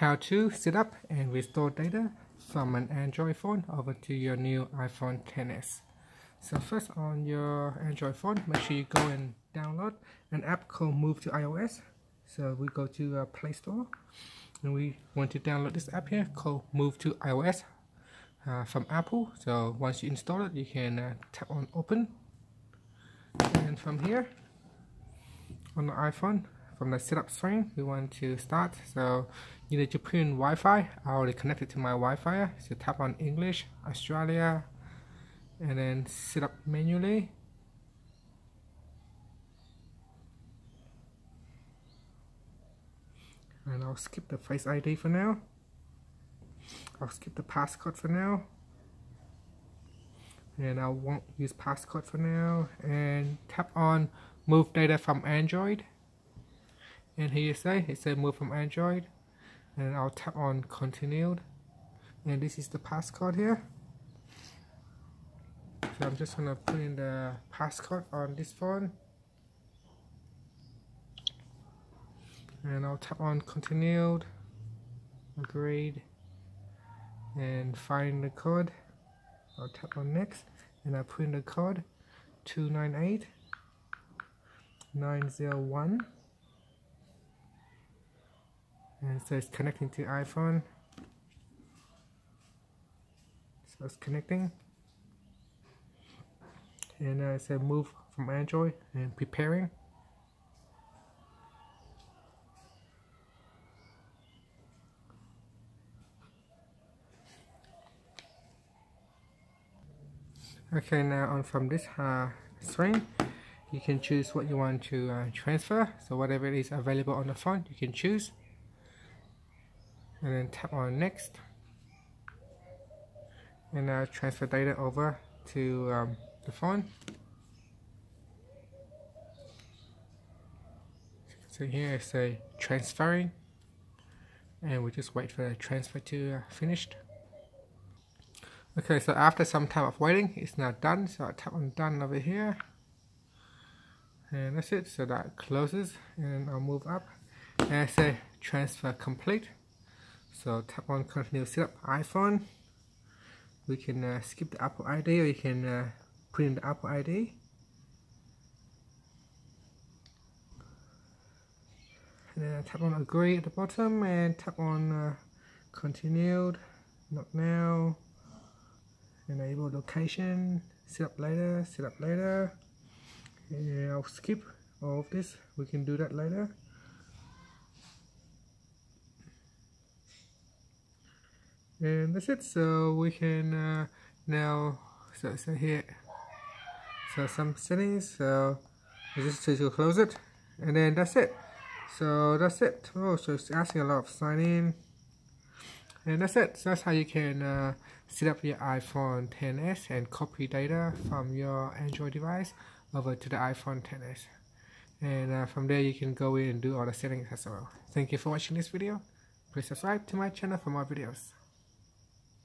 how to set up and restore data from an Android phone over to your new iPhone XS. So first on your Android phone, make sure you go and download an app called Move to iOS. So we go to uh, Play Store and we want to download this app here called Move to iOS uh, from Apple. So once you install it, you can uh, tap on Open. And from here, on the iPhone, from the setup screen, we want to start. So you need to put in Wi-Fi. I already connected to my Wi-Fi. So tap on English, Australia, and then set up manually. And I'll skip the Face ID for now. I'll skip the passcode for now. And I won't use passcode for now. And tap on Move Data from Android and here you say it says move from Android and I'll tap on continued. And this is the passcode here. So I'm just gonna put in the passcode on this phone. And I'll tap on continued agreed and find the code. I'll tap on next and I put in the code 298 901 and so it's connecting to iPhone. So it's connecting. And uh, it said move from Android and preparing. Okay now on from this uh, screen you can choose what you want to uh, transfer. So whatever is available on the phone you can choose and then tap on next. And now transfer data over to um, the phone. So here it says transferring. And we just wait for the transfer to uh, finished. Okay so after some time of waiting it's now done. So I tap on done over here. And that's it. So that closes. And I'll move up. And I say transfer complete so tap on continue setup iPhone. We can uh, skip the Apple ID or you can uh, in the Apple ID. And then tap on agree at the bottom and tap on uh, continued, not now, enable location, set up later, set up later. And I'll skip all of this, we can do that later. And that's it. So we can uh, now so, so here. So some settings. So just to close it. And then that's it. So that's it. Oh so it's asking a lot of sign in. And that's it. So that's how you can uh, set up your iPhone XS and copy data from your Android device over to the iPhone XS and uh, from there you can go in and do all the settings as well. Thank you for watching this video. Please subscribe to my channel for more videos